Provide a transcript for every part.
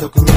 Siento que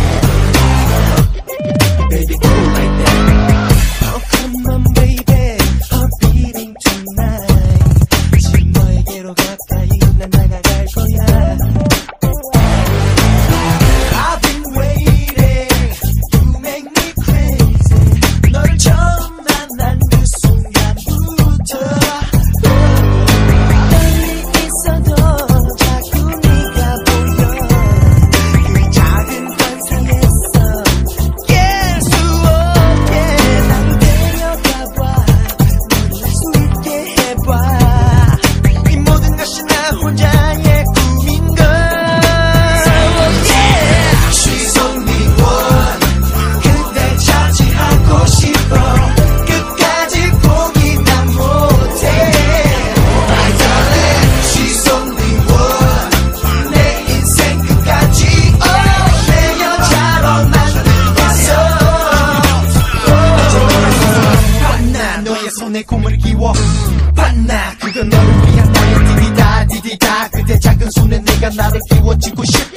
손에 꿈을 끼워. 봤나? 그건 너를 위한 나의 디디다 디디다. 그대 작은 손에 내가 나를 끼워주고 싶어.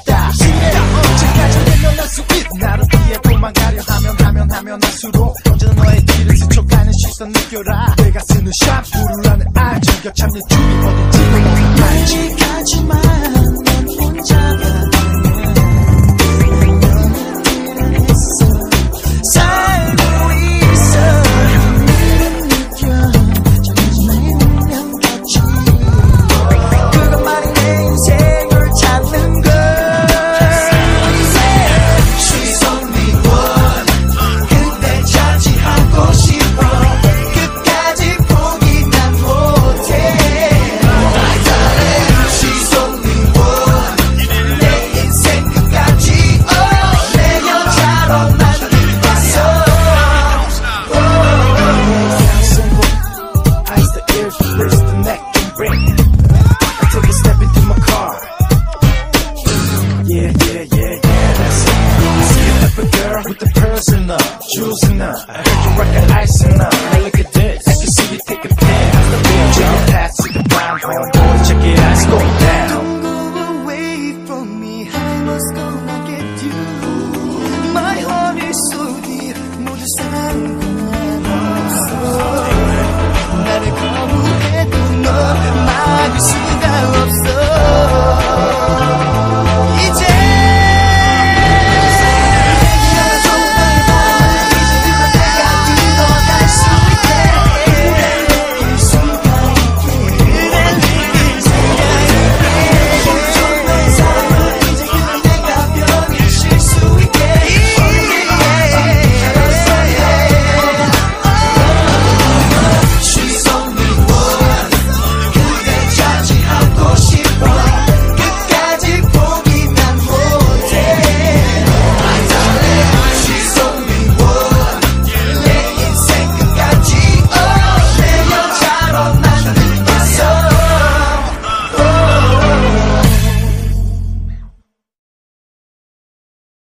jewels and. I heard you rockin' ice and up. Now look at this. I can see you taking pins. The real jam pass to the brown. Boy, check it out. It's going down.